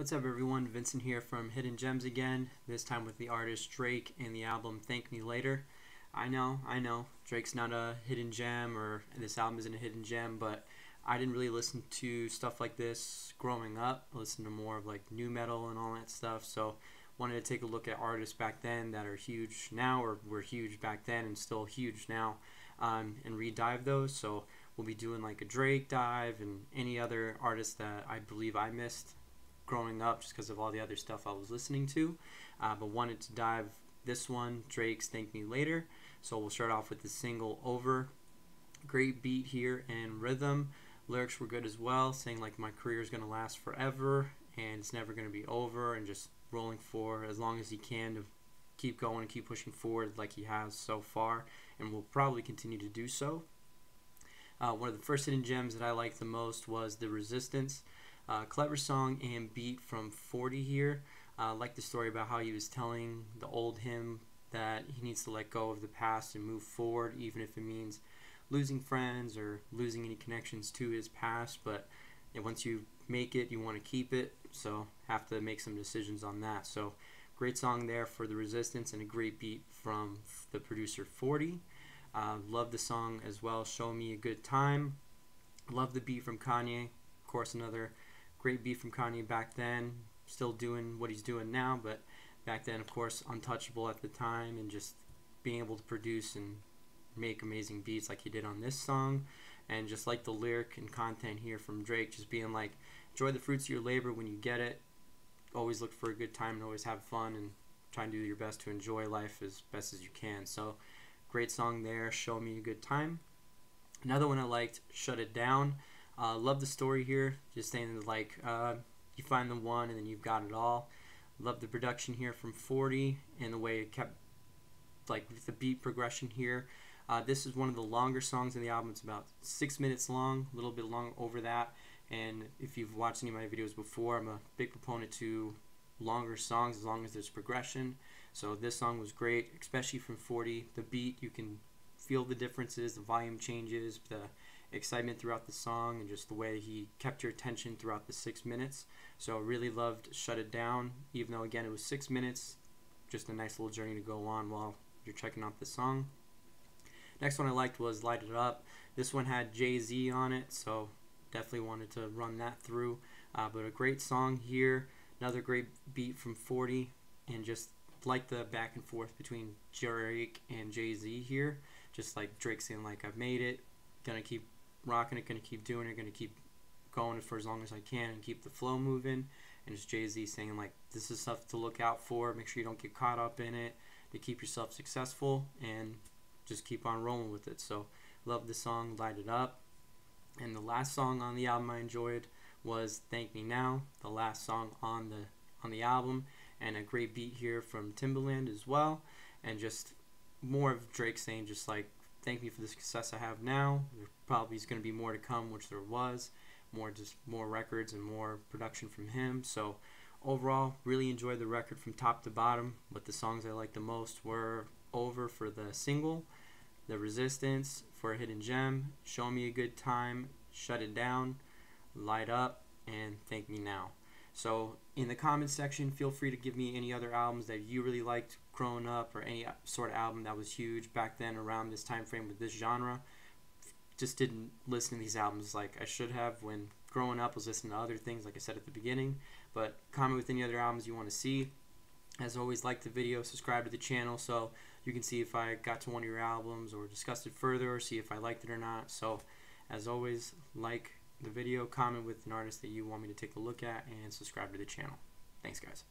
What's up, everyone? Vincent here from Hidden Gems again, this time with the artist Drake and the album Thank Me Later. I know, I know, Drake's not a hidden gem or this album isn't a hidden gem, but I didn't really listen to stuff like this growing up. I listened to more of like nu metal and all that stuff, so wanted to take a look at artists back then that are huge now or were huge back then and still huge now um, and re-dive those. So we'll be doing like a Drake dive and any other artists that I believe I missed growing up just because of all the other stuff I was listening to. Uh, but wanted to dive this one, Drake's Thank Me Later. So we'll start off with the single Over. Great beat here and rhythm. Lyrics were good as well, saying like my career is going to last forever and it's never going to be over and just rolling for as long as he can to keep going and keep pushing forward like he has so far and will probably continue to do so. Uh, one of the first hidden gems that I liked the most was The Resistance. Uh, clever song and beat from 40 here. I uh, like the story about how he was telling the old him that he needs to let go of the past and move forward, even if it means losing friends or losing any connections to his past. But once you make it, you want to keep it, so have to make some decisions on that. So great song there for the Resistance and a great beat from the producer 40. Uh, love the song as well. Show me a good time. Love the beat from Kanye. Of course, another great beat from Kanye back then. Still doing what he's doing now, but back then, of course, untouchable at the time, and just being able to produce and make amazing beats like he did on this song, and just like the lyric and content here from Drake, just being like, enjoy the fruits of your labor when you get it. Always look for a good time and always have fun and try and do your best to enjoy life as best as you can. So, great song there. Show me a good time. Another one I liked, Shut It Down. Uh, love the story here. Just saying like uh, you find the one and then you've got it all. Love the production here from 40 and the way it kept like the beat progression here. Uh, this is one of the longer songs in the album. It's about six minutes long, a little bit long over that. And if you've watched any of my videos before, I'm a big proponent to longer songs as long as there's progression. So this song was great, especially from 40. The beat, you can feel the differences, the volume changes, the excitement throughout the song and just the way he kept your attention throughout the six minutes. So really loved Shut It Down, even though again it was six minutes. Just a nice little journey to go on while you're checking out the song. Next one I liked was Light It Up. This one had Jay Z on it, so definitely wanted to run that through. Uh, but a great song here, another great beat from 40, and just like the back and forth between Drake and Jay Z here. Just like Drake saying like I've made it, gonna keep rocking it, gonna keep doing it, gonna keep going for as long as I can and keep the flow moving. And it's Jay Z saying like this is stuff to look out for. Make sure you don't get caught up in it to keep yourself successful and just keep on rolling with it. So love the song, light it up. And the last song on the album I enjoyed was Thank Me Now, the last song on the on the album, and a great beat here from Timbaland as well, and just more of Drake saying just like thank me for the success I have now. There probably is going to be more to come, which there was. More just more records and more production from him. So overall, really enjoyed the record from top to bottom. But the songs I liked the most were Over for the single, The Resistance for a Hidden Gem, Show Me a Good Time, Shut It Down, Light Up, and Thank Me Now. So in the comments section, feel free to give me any other albums that you really liked growing up or any uh, sort of album that was huge back then around this time frame with this genre. Just didn't listen to these albums like I should have when growing up was listening to other things like I said at the beginning. But comment with any other albums you want to see. As always, like the video, subscribe to the channel so you can see if I got to one of your albums or discussed it further or see if I liked it or not. So as always, like the video, comment with an artist that you want me to take a look at, and subscribe to the channel. Thanks, guys.